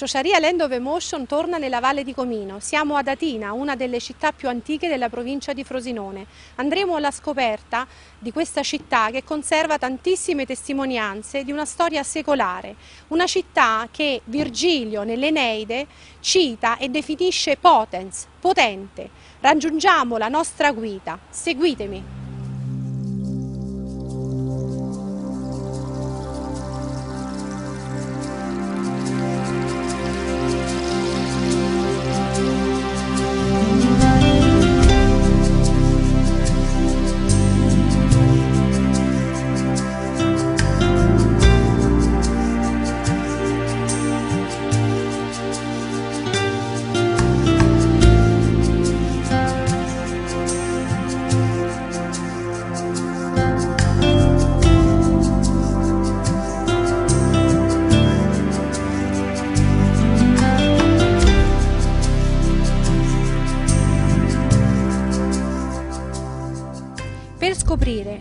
Ciociaria Land of Emotion torna nella Valle di Comino. Siamo ad Atina, una delle città più antiche della provincia di Frosinone. Andremo alla scoperta di questa città che conserva tantissime testimonianze di una storia secolare. Una città che Virgilio nell'Eneide cita e definisce potens, potente. Raggiungiamo la nostra guida. Seguitemi.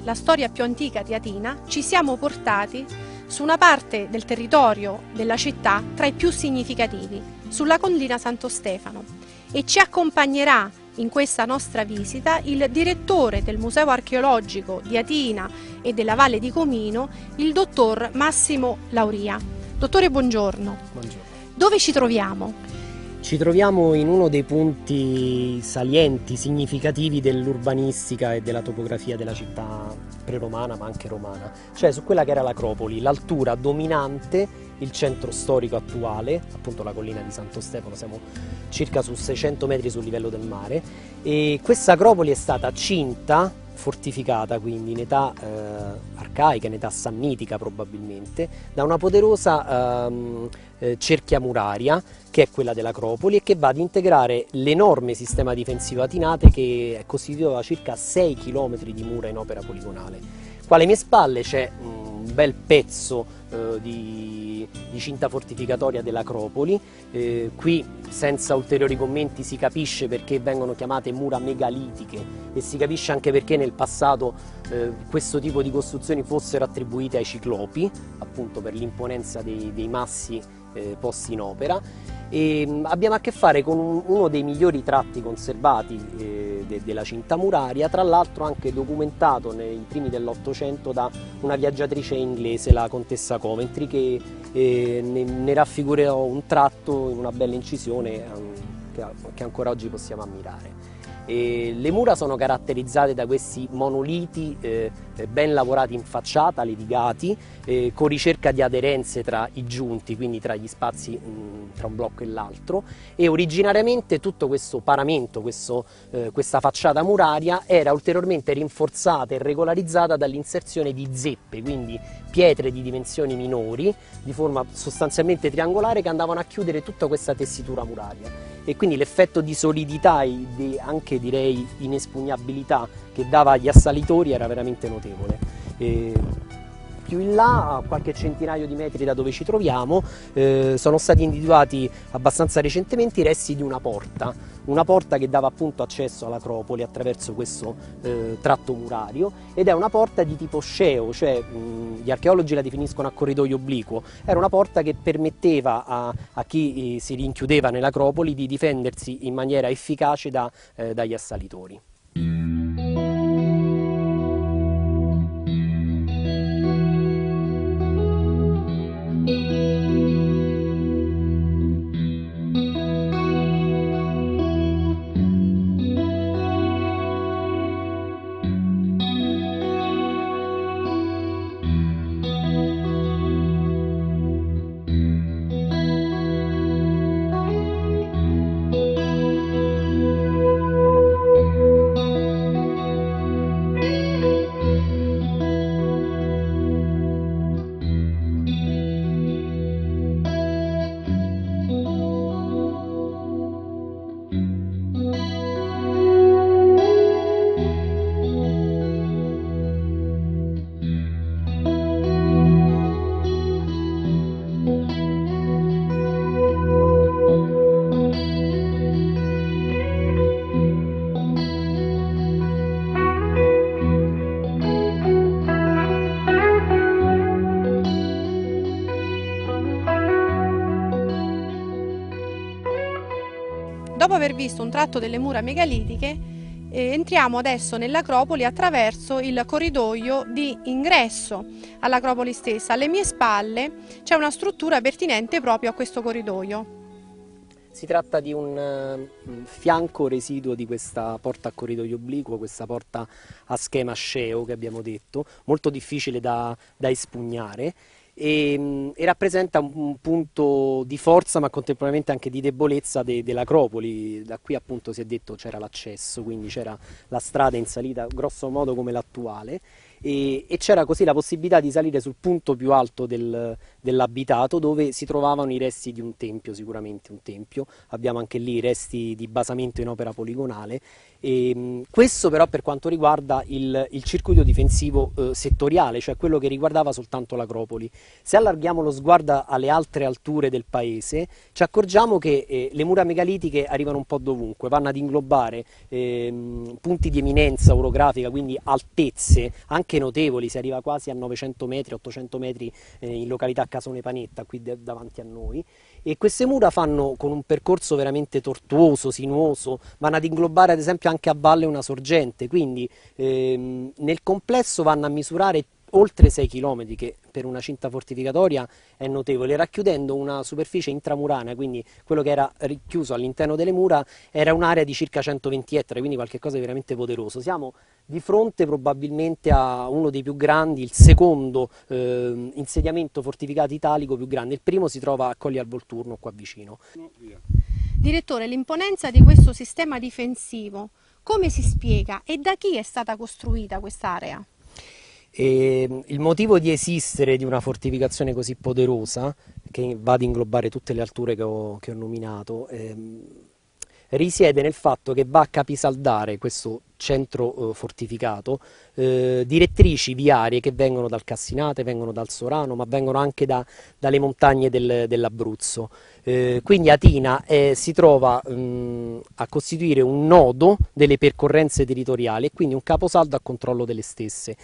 La storia più antica di Atina ci siamo portati su una parte del territorio della città tra i più significativi, sulla collina Santo Stefano e ci accompagnerà in questa nostra visita il direttore del Museo archeologico di Atina e della Valle di Comino, il dottor Massimo Lauria. Dottore, buongiorno. Buongiorno. Dove ci troviamo? Ci troviamo in uno dei punti salienti, significativi dell'urbanistica e della topografia della città preromana ma anche romana, cioè su quella che era l'Acropoli, l'altura dominante, il centro storico attuale, appunto la collina di Santo Stefano, siamo circa su 600 metri sul livello del mare e questa Acropoli è stata cinta fortificata quindi in età eh, arcaica, in età sannitica probabilmente, da una poderosa ehm, eh, cerchia muraria che è quella dell'Acropoli e che va ad integrare l'enorme sistema difensivo atinate che è costituito da circa 6 km di mura in opera poligonale. Qua alle mie spalle c'è un bel pezzo eh, di, di, cinta fortificatoria dell'Acropoli, eh, qui senza ulteriori commenti si capisce perché vengono chiamate mura megalitiche e si capisce anche perché nel passato eh, questo tipo di costruzioni fossero attribuite ai ciclopi, appunto per l'imponenza dei, dei massi eh, posti in opera. E mm, abbiamo a che fare con un, uno dei migliori tratti conservati eh, de, della cinta muraria, tra l'altro anche documentato nei primi dell'Ottocento da una viaggiatrice inglese, la contessa Coventry, che eh, ne, ne, raffigurò un tratto in una bella incisione um, che, che ancora oggi possiamo ammirare. E le mura sono caratterizzate da questi monoliti eh, ben lavorati in facciata, levigati, eh, con ricerca di aderenze tra i giunti, quindi tra gli spazi mh, tra un blocco e l'altro. E originariamente tutto questo paramento, questo, eh, questa facciata muraria era ulteriormente rinforzata e regolarizzata dall'inserzione di zeppe, quindi pietre di dimensioni minori, di forma sostanzialmente triangolare, che andavano a chiudere tutta questa tessitura muraria. E quindi l'effetto di solidità e anche direi inespugnabilità che dava agli assalitori era veramente notevole. E più in là, a qualche centinaio di metri da dove ci troviamo, eh, sono stati individuati abbastanza recentemente i resti di una porta, una porta che dava appunto accesso all'Acropoli attraverso questo eh, tratto murario ed è una porta di tipo sceo, cioè mh, gli archeologi la definiscono a corridoio obliquo, era una porta che permetteva a, a chi eh, si rinchiudeva nell'Acropoli di difendersi in maniera efficace da, eh, dagli assalitori. Música dopo aver visto un tratto delle mura megalitiche, eh, entriamo adesso nell'Acropoli attraverso il corridoio di ingresso all'Acropoli stessa. Alle mie spalle c'è una struttura pertinente proprio a questo corridoio. Si tratta di un uh, fianco residuo di questa porta a corridoio obliquo, questa porta a schema sceo che abbiamo detto, molto difficile da, da espugnare e, e, rappresenta un, punto di forza ma contemporaneamente anche di debolezza de, dell'Acropoli. Da qui appunto si è detto c'era l'accesso, quindi c'era la strada in salita grosso modo come l'attuale e, e c'era così la possibilità di salire sul punto più alto del, dell'abitato dove si trovavano i resti di un tempio, sicuramente un tempio, abbiamo anche lì i resti di basamento in opera poligonale e, ehm, questo però per quanto riguarda il, il circuito difensivo eh, settoriale, cioè quello che riguardava soltanto l'Acropoli. Se allarghiamo lo sguardo alle altre alture del paese, ci accorgiamo che eh, le mura megalitiche arrivano un po' dovunque, vanno ad inglobare eh, punti di eminenza orografica, quindi altezze anche notevoli, si arriva quasi a 900 metri, 800 metri eh, in località Casone Panetta, qui davanti a noi. E queste mura fanno con un percorso veramente tortuoso, sinuoso, vanno ad inglobare ad esempio anche a valle una sorgente, quindi ehm, nel complesso vanno a misurare oltre 6 km che per una cinta fortificatoria è notevole, racchiudendo una superficie intramurana, quindi quello che era richiuso all'interno delle mura era un'area di circa 120 ettari, quindi qualcosa di veramente poderoso. Siamo di fronte probabilmente a uno dei più grandi, il secondo eh, insediamento fortificato italico più grande, il primo si trova a Colli al Volturno qua vicino. Direttore, l'imponenza di questo sistema difensivo come si spiega e da chi è stata costruita quest'area? E il motivo di esistere di una fortificazione così poderosa, che va ad inglobare tutte le alture che ho, che ho nominato, ehm, risiede nel fatto che va a capisaldare questo centro eh, fortificato eh, direttrici viarie che vengono dal Cassinate, vengono dal Sorano, ma vengono anche da, dalle montagne del, dell'Abruzzo. Eh, quindi Atina eh, si trova mh, mm, a costituire un nodo delle percorrenze territoriali e quindi un caposaldo a controllo delle stesse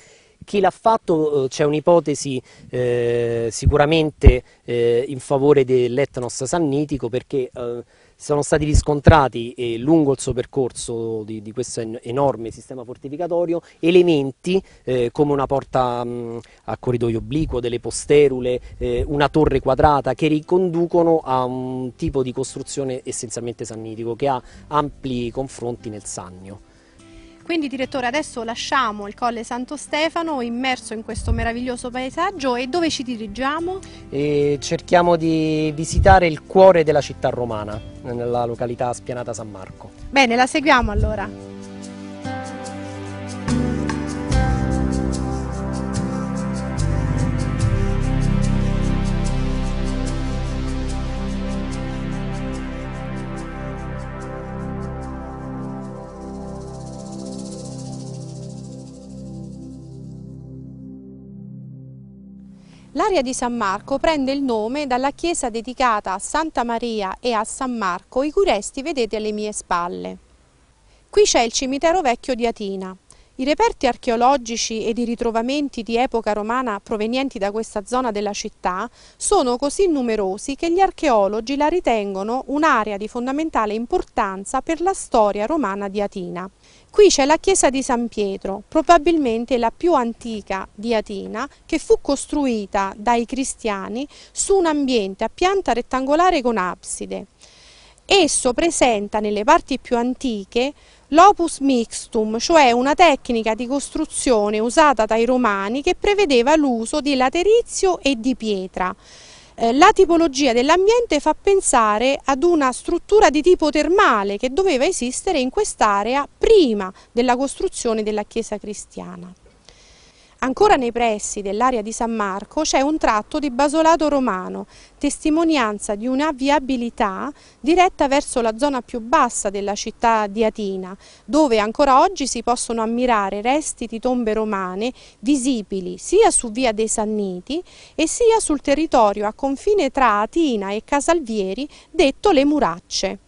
chi l'ha fatto eh, c'è un'ipotesi eh, sicuramente eh, in favore dell'etnos sannitico perché eh, sono stati riscontrati eh, lungo il suo percorso di, di, questo enorme sistema fortificatorio elementi eh, come una porta mh, a corridoio obliquo, delle posterule, una torre quadrata che riconducono a un tipo di costruzione essenzialmente sannitico che ha ampli confronti nel Sannio. Quindi direttore adesso lasciamo il Colle Santo Stefano immerso in questo meraviglioso paesaggio e dove ci dirigiamo? E cerchiamo di visitare il cuore della città romana, nella località Spianata San Marco. Bene, la seguiamo allora. L'area di San Marco prende il nome dalla chiesa dedicata a Santa Maria e a San Marco, i cui resti vedete alle mie spalle. Qui c'è il cimitero vecchio di Atina. I reperti archeologici ed i ritrovamenti di epoca romana provenienti da questa zona della città sono così numerosi che gli archeologi la ritengono un'area di fondamentale importanza per la storia romana di Atina. Qui c'è la chiesa di San Pietro, probabilmente la più antica di Atina, che fu costruita dai cristiani su un ambiente a pianta rettangolare con abside. Esso presenta nelle parti più antiche l'opus mixtum, cioè una tecnica di costruzione usata dai romani che prevedeva l'uso di laterizio e di pietra. Eh, la tipologia dell'ambiente fa pensare ad una struttura di tipo termale che doveva esistere in quest'area prima della costruzione della chiesa cristiana. Ancora nei pressi dell'area di San Marco c'è un tratto di basolato romano, testimonianza di una viabilità diretta verso la zona più bassa della città di Atina, dove ancora oggi si possono ammirare resti di tombe romane visibili sia su via dei Sanniti e sia sul territorio a confine tra Atina e Casalvieri detto le Muracce.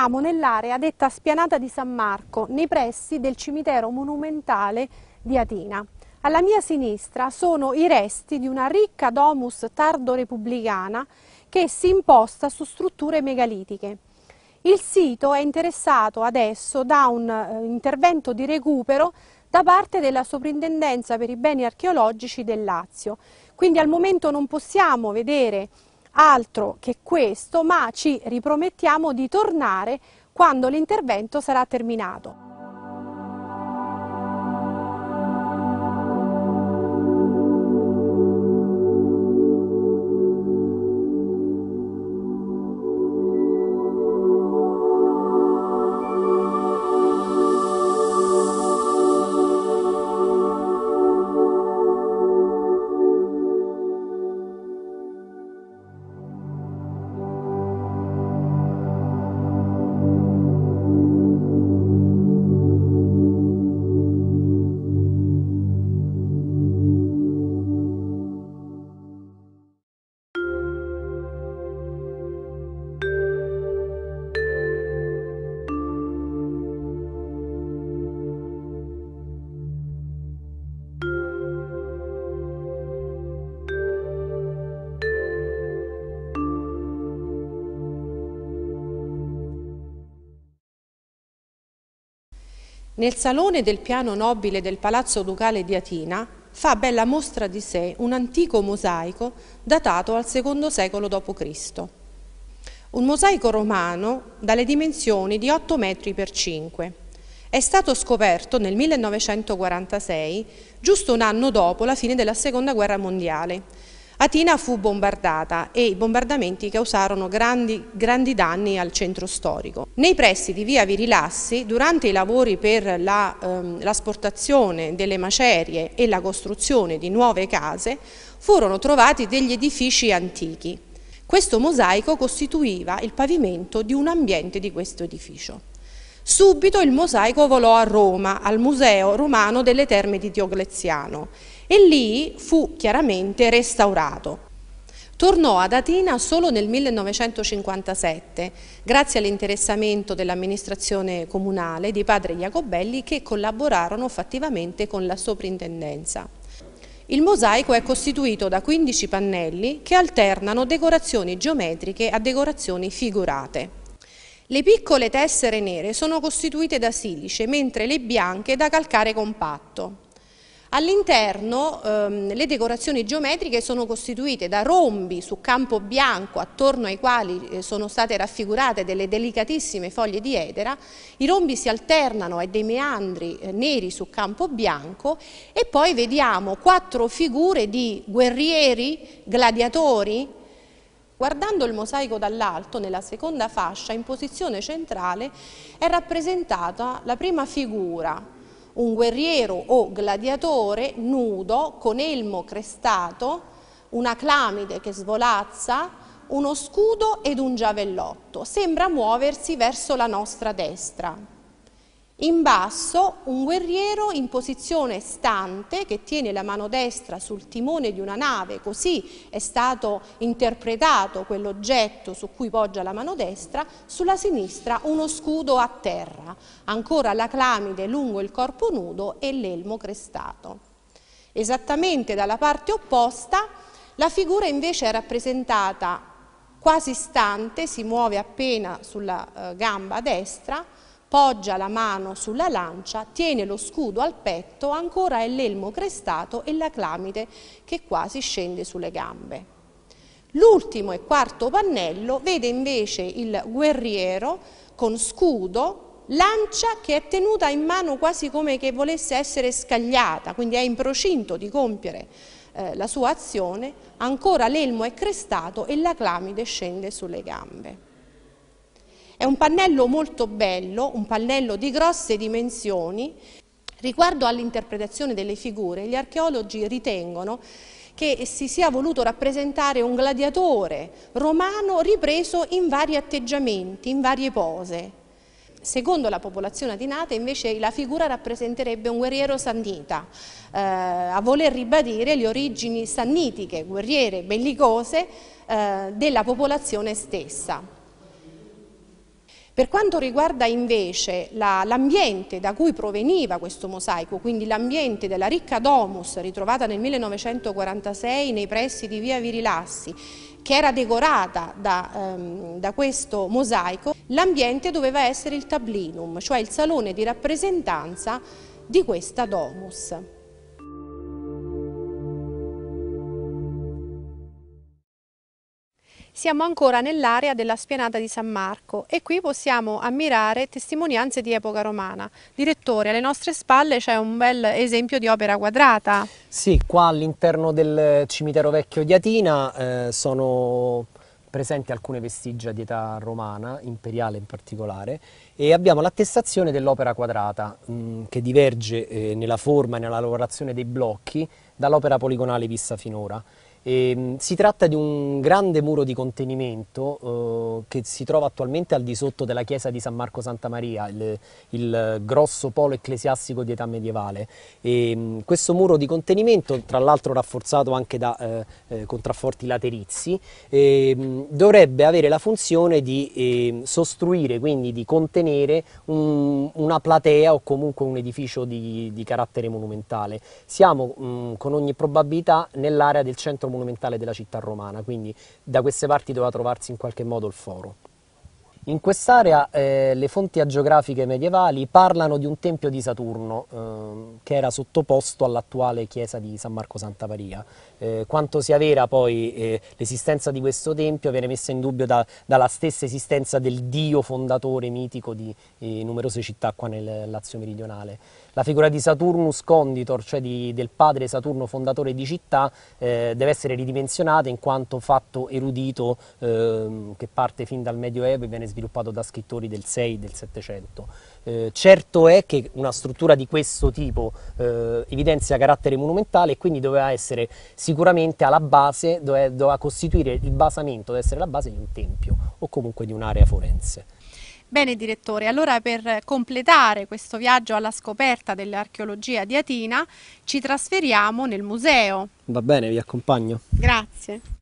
Siamo nell'area detta Spianata di San Marco, nei pressi del cimitero monumentale di Atina. Alla mia sinistra sono i resti di una ricca domus tardo-repubblicana che si imposta su strutture megalitiche. Il sito è interessato adesso da un eh, intervento di recupero da parte della Soprintendenza per i beni archeologici del Lazio. Quindi al momento non possiamo vedere altro che questo, ma ci ripromettiamo di tornare quando l'intervento sarà terminato. Nel salone del piano nobile del Palazzo Ducale di Atina fa bella mostra di sé un antico mosaico datato al secondo secolo d.C. Un mosaico romano dalle dimensioni di 8 metri per 5. È stato scoperto nel 1946, giusto un anno dopo la fine della Seconda Guerra Mondiale, Atina fu bombardata e i bombardamenti causarono grandi, grandi, danni al centro storico. Nei pressi di via Virilassi, durante i lavori per la, ehm, l'asportazione delle macerie e la costruzione di nuove case, furono trovati degli edifici antichi. Questo mosaico costituiva il pavimento di un ambiente di questo edificio. Subito il mosaico volò a Roma, al Museo Romano delle Terme di Diocleziano e lì fu chiaramente restaurato. Tornò ad Atina solo nel 1957, grazie all'interessamento dell'amministrazione comunale di padre Jacobelli che collaborarono fattivamente con la soprintendenza. Il mosaico è costituito da 15 pannelli che alternano decorazioni geometriche a decorazioni figurate. Le piccole tessere nere sono costituite da silice, mentre le bianche da calcare compatto. All'interno ehm, le decorazioni geometriche sono costituite da rombi su campo bianco attorno ai quali eh, sono state raffigurate delle delicatissime foglie di edera, i rombi si alternano ai dei meandri eh, neri su campo bianco. E poi vediamo quattro figure di guerrieri, gladiatori, Guardando il mosaico dall'alto, nella seconda fascia, in posizione centrale, è rappresentata la prima figura, un guerriero o gladiatore nudo con elmo crestato, una clamide che svolazza, uno scudo ed un giavellotto. Sembra muoversi verso la nostra destra. In basso un guerriero in posizione stante che tiene la mano destra sul timone di una nave, così è stato interpretato quell'oggetto su cui poggia la mano destra, sulla sinistra uno scudo a terra, ancora la clamide lungo il corpo nudo e l'elmo crestato. Esattamente dalla parte opposta la figura invece è rappresentata quasi stante, si muove appena sulla eh, gamba destra, poggia la mano sulla lancia, tiene lo scudo al petto, ancora è l'elmo crestato e la clamide che quasi scende sulle gambe. L'ultimo e quarto pannello vede invece il guerriero con scudo, lancia che è tenuta in mano quasi come che volesse essere scagliata, quindi è in procinto di compiere eh, la sua azione, ancora l'elmo è crestato e la clamide scende sulle gambe. È un pannello molto bello, un pannello di grosse dimensioni. Riguardo all'interpretazione delle figure, gli archeologi ritengono che si sia voluto rappresentare un gladiatore romano ripreso in vari atteggiamenti, in varie pose. Secondo la popolazione atinata invece la figura rappresenterebbe un guerriero sannita, eh, a voler ribadire le origini sannitiche, guerriere, bellicose eh, della popolazione stessa. Per quanto riguarda invece l'ambiente la, da cui proveniva questo mosaico, quindi l'ambiente della ricca domus ritrovata nel 1946 nei pressi di via Virilassi, che era decorata da, ehm, da questo mosaico, l'ambiente doveva essere il tablinum, cioè il salone di rappresentanza di questa domus. Siamo ancora nell'area della spianata di San Marco e qui possiamo ammirare testimonianze di epoca romana. Direttore, alle nostre spalle c'è un bel esempio di opera quadrata. Sì, qua all'interno del cimitero vecchio di Atina eh, sono presenti alcune vestigia di età romana, imperiale in particolare, e abbiamo l'attestazione dell'opera quadrata mh, mm, che diverge eh, nella forma e nella lavorazione dei blocchi dall'opera poligonale vista finora. E, ehm, si tratta di un grande muro di contenimento eh, che si trova attualmente al di sotto della chiesa di San Marco Santa Maria, il, il grosso polo ecclesiastico di età medievale. E, ehm, questo muro di contenimento, tra l'altro rafforzato anche da eh, eh, contrafforti laterizi, ehm, dovrebbe avere la funzione di eh, sostruire, quindi di contenere un, una platea o comunque un edificio di, di carattere monumentale. Siamo mh, con ogni probabilità nell'area del centro monumentale della città romana, quindi da queste parti doveva trovarsi in qualche modo il foro. In quest'area eh, le fonti agiografiche medievali parlano di un tempio di Saturno eh, che era sottoposto all'attuale chiesa di San Marco Santa Maria. Eh, quanto sia vera poi eh, l'esistenza di questo tempio viene messa in dubbio da, dalla stessa esistenza del dio fondatore mitico di eh, numerose città qua nel Lazio meridionale. La figura di Saturnus Conditor, cioè di, del padre Saturno fondatore di città, eh, deve essere ridimensionata in quanto fatto erudito ehm, che parte fin dal Medioevo e viene sviluppato da scrittori del 6 del 700. Eh, certo è che una struttura di questo tipo eh, evidenzia carattere monumentale e quindi doveva essere sicuramente alla base, doveva, doveva costituire il basamento, deve essere la base di un tempio o comunque di un'area forense. Bene direttore, allora per completare questo viaggio alla scoperta dell'archeologia di Atina ci trasferiamo nel museo. Va bene, vi accompagno. Grazie.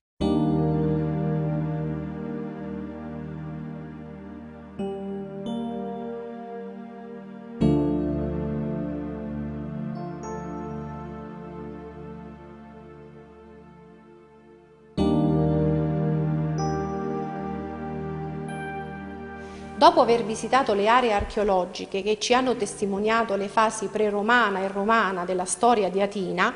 Dopo aver visitato le aree archeologiche che ci hanno testimoniato le fasi pre-romana e romana della storia di Atina,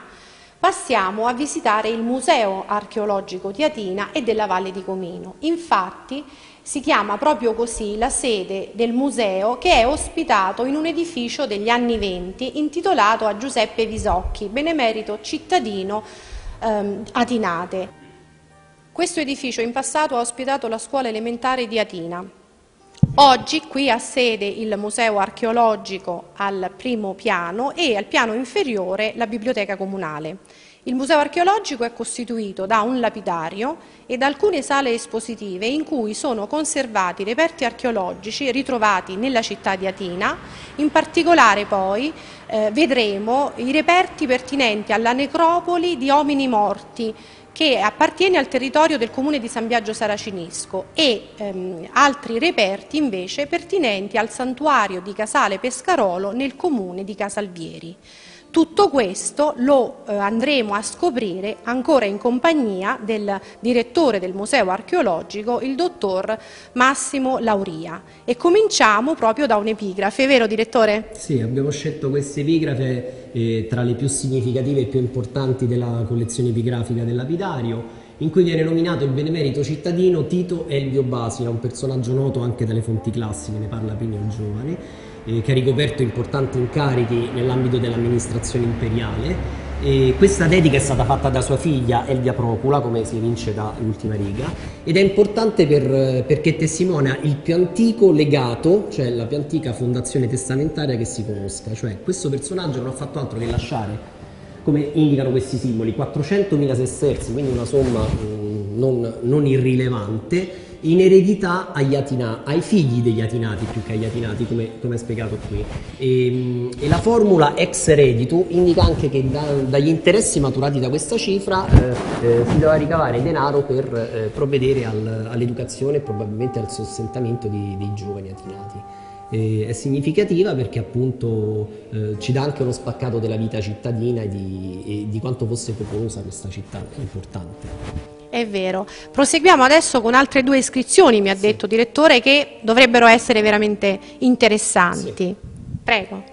passiamo a visitare il Museo archeologico di Atina e della Valle di Comino. Infatti si chiama proprio così la sede del museo che è ospitato in un edificio degli anni venti intitolato a Giuseppe Visocchi, benemerito cittadino ehm, atinate. Questo edificio in passato ha ospitato la scuola elementare di Atina. Oggi qui ha sede il Museo archeologico al primo piano e al piano inferiore la Biblioteca Comunale. Il Museo archeologico è costituito da un lapidario e da alcune sale espositive in cui sono conservati reperti archeologici ritrovati nella città di Atina, in particolare poi eh, vedremo i reperti pertinenti alla necropoli di omini morti che appartiene al territorio del comune di San Biagio Saracinisco e ehm, altri reperti invece pertinenti al santuario di Casale Pescarolo nel comune di Casalvieri. Tutto questo lo eh, andremo a scoprire ancora in compagnia del direttore del Museo archeologico, il dottor Massimo Lauria. E cominciamo proprio da un'epigrafe, vero direttore? Sì, abbiamo scelto queste epigrafe eh, tra le più significative e più importanti della collezione epigrafica del lapidario in cui viene nominato il benemerito cittadino Tito Elvio Basila, un personaggio noto anche dalle fonti classiche, ne parla Plinio il Giovane, eh, che ha ricoperto importanti incarichi nell'ambito dell'amministrazione imperiale. E questa dedica è stata fatta da sua figlia Elvia Procula, come si evince dall'ultima riga, ed è importante per, perché testimonia il più antico legato, cioè la più antica fondazione testamentaria che si conosca. Cioè questo personaggio non ha fatto altro che lasciare, come indicano questi simboli, 400.000 sesterzi, quindi una somma mh, non, non irrilevante, in eredità agli Atina, ai figli degli Atinati più che agli Atinati, come, come è spiegato qui. E, e, la formula ex ereditu indica anche che da, dagli interessi maturati da questa cifra eh, eh, si doveva ricavare denaro per eh, provvedere al, all'educazione e probabilmente al sostentamento di, dei giovani Atinati. Eh, è significativa perché appunto eh, ci dà anche uno spaccato della vita cittadina e di, e di quanto fosse popolosa questa città, importante. È vero. Proseguiamo adesso con altre due iscrizioni, mi ha detto direttore, che dovrebbero essere veramente interessanti. Prego.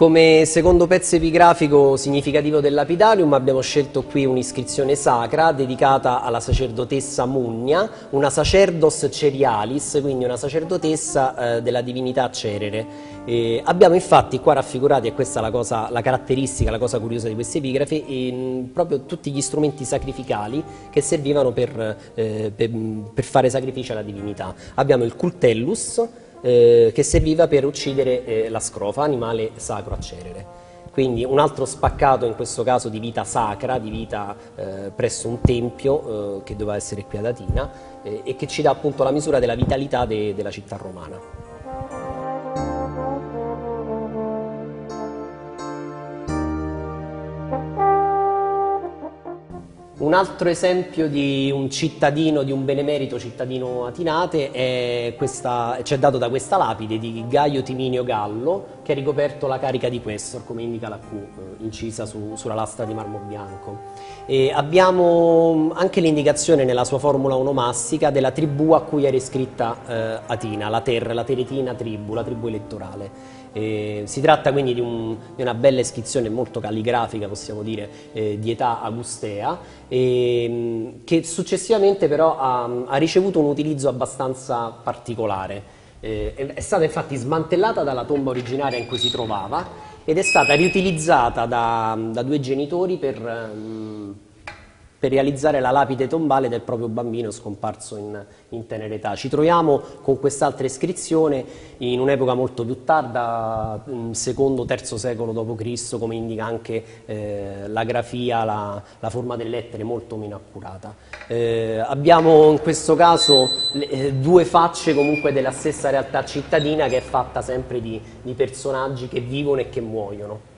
Come secondo pezzo epigrafico significativo del lapidarium abbiamo scelto qui un'iscrizione sacra dedicata alla sacerdotessa Munnia, una sacerdos cerialis, quindi una sacerdotessa eh, della divinità Cerere. E abbiamo infatti qua raffigurati, e questa è la, cosa, la caratteristica, la cosa curiosa di questi epigrafi, proprio tutti gli strumenti sacrificali che servivano per, eh, per, per fare sacrificio alla divinità. Abbiamo il cultellus, eh, che serviva per uccidere eh, la scrofa, animale sacro a Cerere. Quindi un altro spaccato in questo caso di vita sacra, di vita eh, presso un tempio eh, che doveva essere qui ad Atina eh, e che ci dà appunto la misura della vitalità de della città romana. Un altro esempio di un cittadino, di un benemerito cittadino Atinate, è questa, ci dato da questa lapide di Gaio Timinio Gallo, che ha ricoperto la carica di questor, come indica la Q, eh, incisa su, sulla lastra di marmo bianco. E abbiamo anche l'indicazione nella sua formula onomastica della tribù a cui era iscritta eh, Atina, la Ter, la Teretina tribù, la tribù elettorale. Eh, si tratta quindi di, un, di, una bella iscrizione molto calligrafica, possiamo dire, eh, di età augustea, eh, che successivamente però ha, ha, ricevuto un utilizzo abbastanza particolare. Eh, è stata infatti smantellata dalla tomba originaria in cui si trovava ed è stata riutilizzata da, da due genitori per... Um, per realizzare la lapide tombale del proprio bambino scomparso in, in tenera età. Ci troviamo con quest'altra iscrizione in un'epoca molto più tarda, secondo terzo secolo d.C., come indica anche eh, la grafia, la, la, forma delle lettere molto meno accurata. Eh, abbiamo in questo caso le, eh, due facce comunque della stessa realtà cittadina che è fatta sempre di, di personaggi che vivono e che muoiono.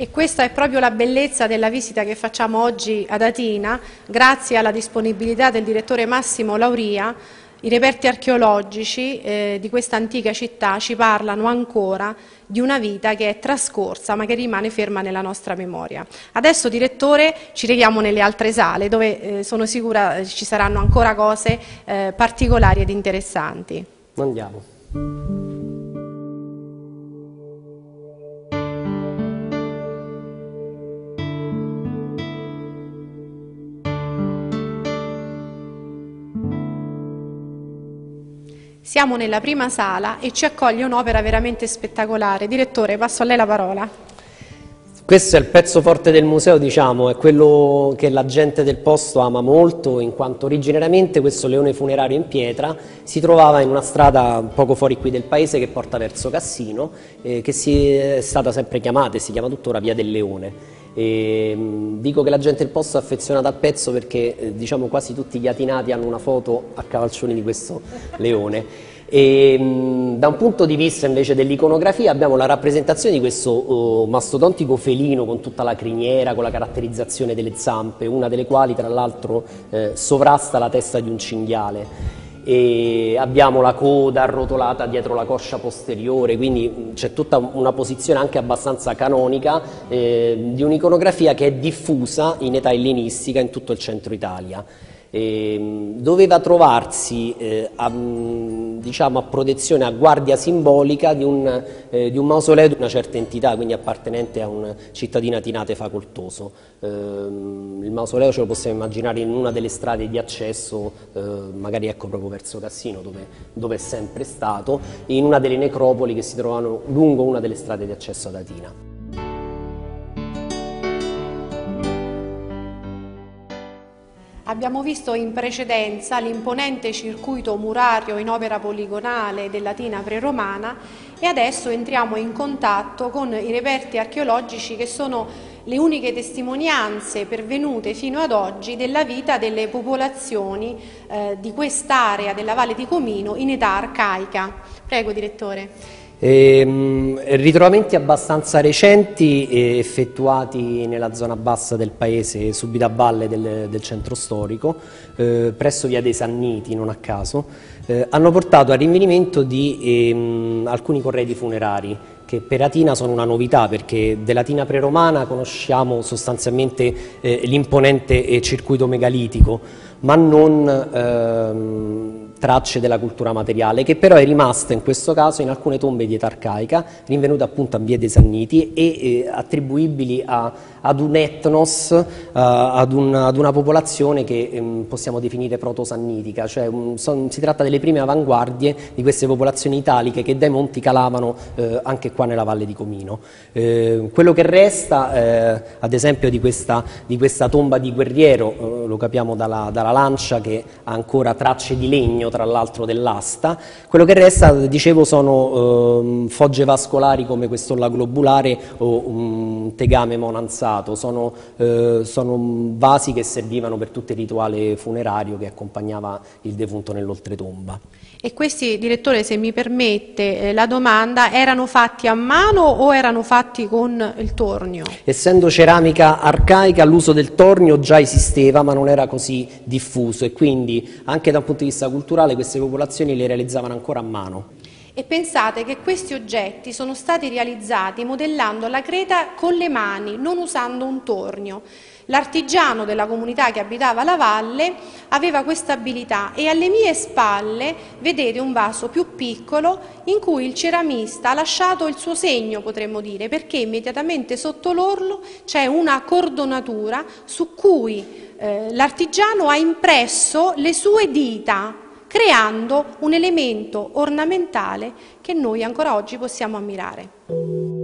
E questa è proprio la bellezza della visita che facciamo oggi ad Atina, grazie alla disponibilità del direttore Massimo Lauria, i reperti archeologici eh, di questa antica città ci parlano ancora di una vita che è trascorsa ma che rimane ferma nella nostra memoria. Adesso, direttore, ci rechiamo nelle altre sale dove eh, sono sicura eh, ci saranno ancora cose eh, particolari ed interessanti. Andiamo. Siamo nella prima sala e ci accoglie un'opera veramente spettacolare. Direttore, passo a lei la parola. Questo è il pezzo forte del museo, diciamo, è quello che la gente del posto ama molto, in quanto originariamente questo leone funerario in pietra si trovava in una strada poco fuori qui del paese che porta verso Cassino, eh, che si è stata sempre chiamata e si chiama tuttora Via del Leone. E, mh, dico che la gente del posto è affezionata al pezzo perché eh, diciamo quasi tutti gli atinati hanno una foto a cavalcioni di questo leone. E, mh, da un punto di vista invece dell'iconografia abbiamo la rappresentazione di questo uh, mastodontico felino con tutta la criniera, con la caratterizzazione delle zampe, una delle quali tra l'altro eh, sovrasta la testa di un cinghiale e abbiamo la coda arrotolata dietro la coscia posteriore, quindi c'è tutta una posizione anche abbastanza canonica eh, di un'iconografia che è diffusa in età ellenistica in tutto il centro Italia. Eh, doveva trovarsi eh, a, diciamo, a, protezione, a guardia simbolica di un, eh, di un, mausoleo di una certa entità, quindi appartenente a un cittadino atinate facoltoso. Ehm, il mausoleo ce lo possiamo immaginare in una delle strade di accesso, eh, magari ecco proprio verso Cassino, dove, dove, è sempre stato, in una delle necropoli che si trovano lungo una delle strade di accesso ad Atina. Abbiamo visto in precedenza l'imponente circuito murario in opera poligonale della Tina preromana e adesso entriamo in contatto con i reperti archeologici che sono le uniche testimonianze pervenute fino ad oggi della vita delle popolazioni eh, di quest'area della Valle di Comino in età arcaica. Prego, direttore. Ehm, ritrovamenti abbastanza recenti effettuati nella zona bassa del paese, subito a valle del, del centro storico, eh, presso via dei Sanniti, non a caso, eh, hanno portato al rinvenimento di ehm, alcuni corredi funerari che per Atina sono una novità perché della Tina preromana conosciamo sostanzialmente eh, l'imponente eh, circuito megalitico, ma non ehm, tracce della cultura materiale, che però è rimasta in questo caso in alcune tombe di età arcaica, rinvenute appunto a Via dei Sanniti e eh, attribuibili a, ad un etnos, uh, ad, un, ad, una popolazione che um, possiamo definire proto-sannitica, cioè um, son, si tratta delle prime avanguardie di queste popolazioni italiche che dai monti calavano uh, anche qua nella Valle di Comino. Uh, quello che resta, ad esempio, di questa, di questa, tomba di guerriero, lo capiamo dalla, dalla lancia che ha ancora tracce di legno tra l'altro dell'asta. Quello che resta, dicevo, sono ehm, fogge vascolari come quest'olla globulare o un tegame monanzato, sono, eh, sono, vasi che servivano per tutto il rituale funerario che accompagnava il defunto nell'oltretomba. E questi, direttore, se mi permette eh, la domanda, erano fatti a mano o erano fatti con il tornio? Essendo ceramica arcaica, l'uso del tornio già esisteva, ma non era così diffuso e quindi anche da un punto di vista culturale queste popolazioni le realizzavano ancora a mano. E pensate che questi oggetti sono stati realizzati modellando la creta con le mani, non usando un tornio. L'artigiano della comunità che abitava la valle aveva questa abilità e alle mie spalle vedete un vaso più piccolo in cui il ceramista ha lasciato il suo segno, potremmo dire, perché immediatamente sotto l'orlo c'è una cordonatura su cui eh, l'artigiano ha impresso le sue dita creando un elemento ornamentale che noi ancora oggi possiamo ammirare.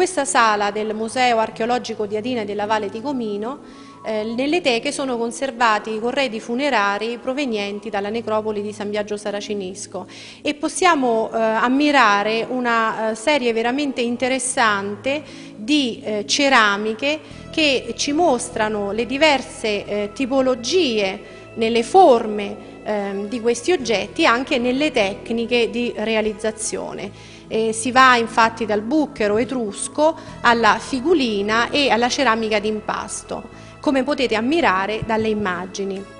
Questa sala del Museo archeologico di Adina e della Valle di Comino, eh, nelle teche sono conservati i corredi funerari provenienti dalla necropoli di San Biagio Saracinisco e possiamo eh, ammirare una eh, serie veramente interessante di eh, ceramiche che ci mostrano le diverse eh, tipologie nelle forme ehm, di questi oggetti e anche nelle tecniche di realizzazione. Eh, si va infatti dal bucchero etrusco alla figulina e alla ceramica d'impasto, come potete ammirare dalle immagini.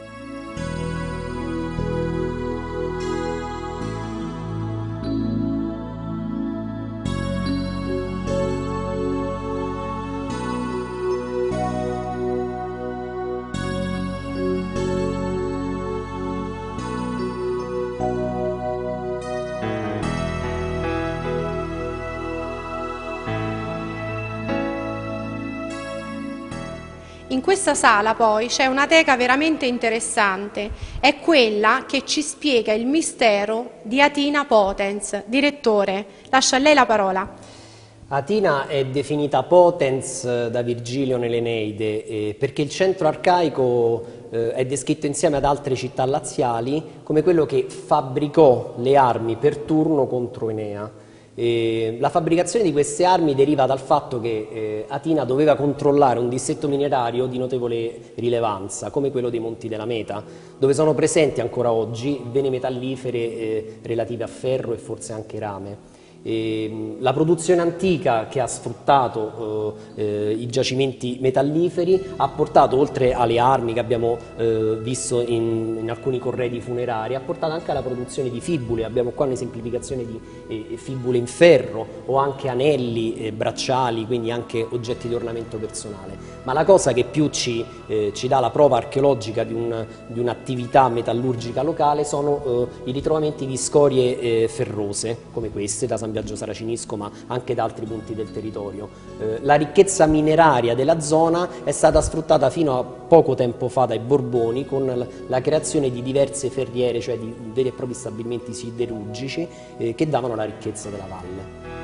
Questa sala poi c'è una teca veramente interessante, è quella che ci spiega il mistero di Atina Potens. Direttore, lascio a lei la parola. Atina è definita potens eh, da Virgilio nell'Eneide eh, perché il centro arcaico eh, è descritto insieme ad altre città laziali come quello che fabbricò le armi per turno contro Enea. Eh, la fabbricazione di queste armi deriva dal fatto che eh, Atina doveva controllare un dissetto minerario di notevole rilevanza, come quello dei Monti della Meta, dove sono presenti ancora oggi vene metallifere eh, relative a ferro e forse anche rame. E, la produzione antica che ha sfruttato eh, eh, i giacimenti metalliferi ha portato oltre alle armi che abbiamo eh, visto in, in, alcuni corredi funerari, ha portato anche alla produzione di fibule, abbiamo qua un'esemplificazione di eh, fibule in ferro o anche anelli, bracciali, quindi anche oggetti di ornamento personale. Ma la cosa che più ci, eh, ci dà la prova archeologica di, un, di un'attività metallurgica locale sono eh, i ritrovamenti di scorie ferrose come queste da San San Biagio Saracinisco ma anche da altri punti del territorio. Eh, la ricchezza mineraria della zona è stata sfruttata fino a poco tempo fa dai Borboni con la creazione di diverse ferriere, cioè di veri e propri stabilimenti siderurgici eh, che davano la ricchezza della valle.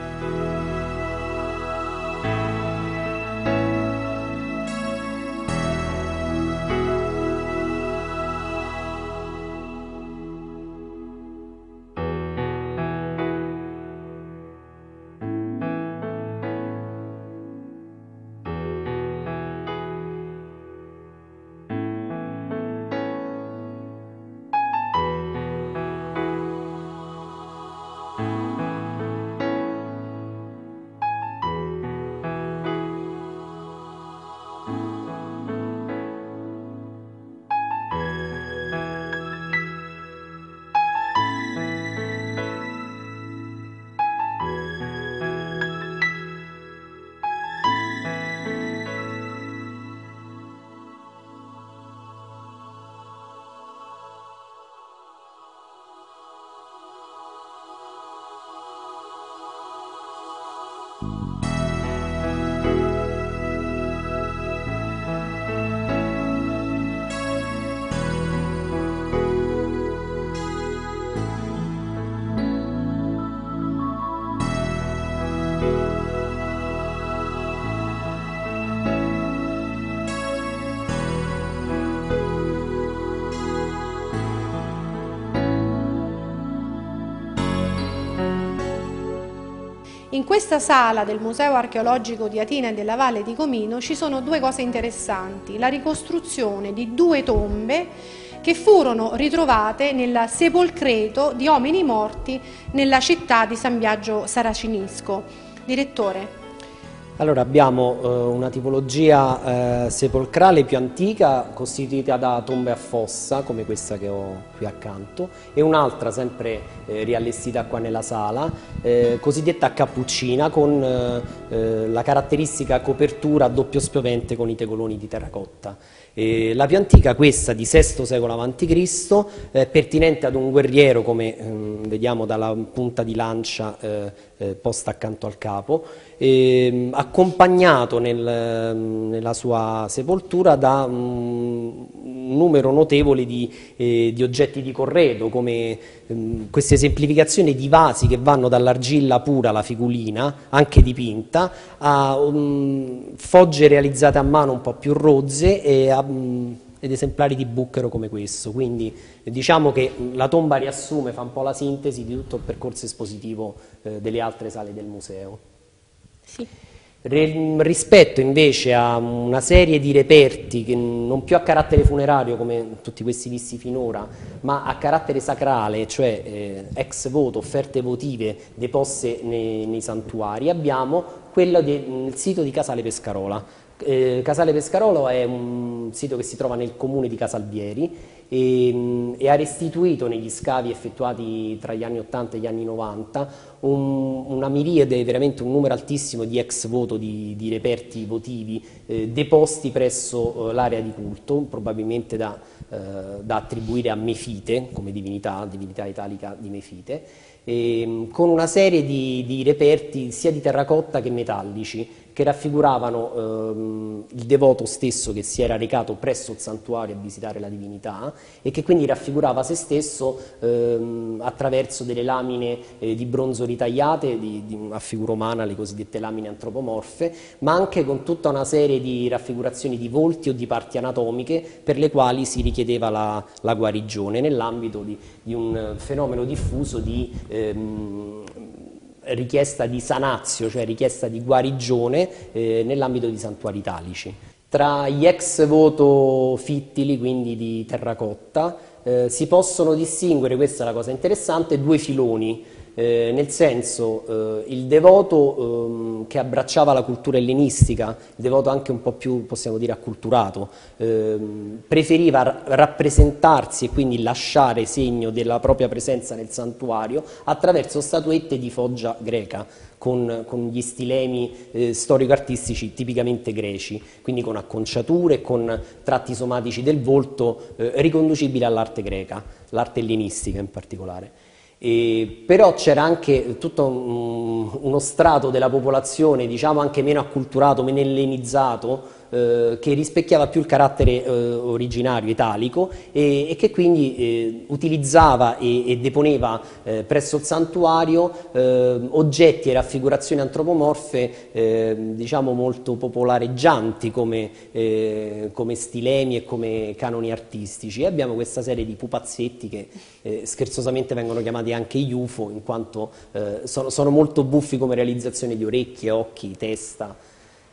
In questa sala del Museo archeologico di Atina e della Valle di Comino ci sono due cose interessanti, la ricostruzione di due tombe che furono ritrovate nel sepolcreto di uomini morti nella città di San Biagio Saracinisco. Direttore, allora abbiamo eh, una tipologia eh, sepolcrale più antica costituita da tombe a fossa come questa che ho qui accanto e un'altra sempre eh, riallestita qua nella sala eh, cosiddetta cappuccina con eh, eh, la caratteristica copertura a doppio spiovente con i tegoloni di terracotta. La più antica, questa di VI secolo a.C., è pertinente ad un guerriero come ehm, vediamo dalla punta di lancia posta accanto al capo eh, accompagnato nel, nella sua sepoltura da un, numero notevole di, eh, di, oggetti di corredo, come ehm, queste esemplificazioni di vasi che vanno dall'argilla pura alla figulina, anche dipinta, a um, fogge realizzate a mano un po' più rozze e a, ed esemplari di bucchero come questo. Quindi diciamo che la tomba riassume, fa un po' la sintesi di tutto il percorso espositivo eh, delle altre sale del museo. Sì. Rispetto invece a una serie di reperti che non più a carattere funerario come tutti questi visti finora, ma a carattere sacrale, cioè eh, ex voto, offerte votive deposte nei, nei santuari, abbiamo quello del sito di Casale Pescarola. Eh, Casale Pescarolo è un sito che si trova nel comune di Casalbieri e, e, ha restituito negli scavi effettuati tra gli anni 80 e gli anni 90 un, una miriade, veramente un numero altissimo di ex voto di, di reperti votivi eh, deposti presso eh, l'area di culto, probabilmente da, eh, da, attribuire a Mefite come divinità, divinità italica di Mefite, e, con una serie di, di reperti sia di terracotta che metallici che raffiguravano ehm, il devoto stesso che si era recato presso il santuario a visitare la divinità e che quindi raffigurava se stesso ehm, attraverso delle lamine eh, di bronzo ritagliate di, di, a figura umana, le cosiddette lamine antropomorfe, ma anche con tutta una serie di raffigurazioni di volti o di parti anatomiche per le quali si richiedeva la, la guarigione nell'ambito di, di, un fenomeno diffuso di ehm, richiesta di sanazio, cioè richiesta di guarigione eh, nell'ambito di santuari italici. Tra gli ex voto fittili, quindi di terracotta, eh, si possono distinguere, questa è la cosa interessante, due filoni eh, nel senso eh, il devoto eh, che abbracciava la cultura ellenistica, il devoto anche un po' più, possiamo dire, acculturato, ehm, preferiva rappresentarsi e quindi lasciare segno della propria presenza nel santuario attraverso statuette di foggia greca, con, con, gli stilemi eh, storico-artistici tipicamente greci, quindi con acconciature, con tratti somatici del volto eh, riconducibili all'arte greca, l'arte ellenistica in particolare. E, però c'era anche tutto un, uno strato della popolazione, diciamo anche meno acculturato, meno ellenizzato, eh, che rispecchiava più il carattere eh, originario italico e, e che quindi eh, utilizzava e, e deponeva eh, presso il santuario eh, oggetti e raffigurazioni antropomorfe diciamo molto popolareggianti come, come, stilemi e come canoni artistici. E abbiamo questa serie di pupazzetti che scherzosamente vengono chiamati anche UFO in quanto sono, sono molto buffi come realizzazione di orecchie, occhi, testa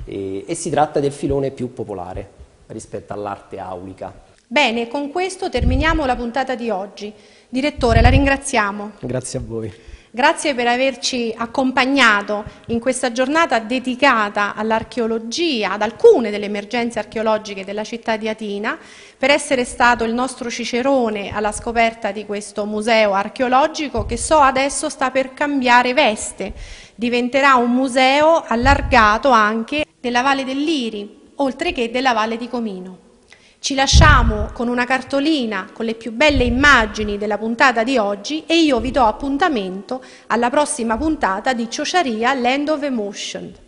e, e si tratta del filone più popolare rispetto all'arte aulica. Bene, con questo terminiamo la puntata di oggi. Direttore, la ringraziamo. Grazie a voi. Grazie per averci accompagnato in questa giornata dedicata all'archeologia, ad alcune delle emergenze archeologiche della città di Atina, per essere stato il nostro cicerone alla scoperta di questo museo archeologico che so adesso sta per cambiare veste. Diventerà un museo allargato anche della Valle del Liri, oltre che della Valle di Comino. Ci lasciamo con una cartolina con le più belle immagini della puntata di oggi e io vi do appuntamento alla prossima puntata di Ciociaria Land of Emotion.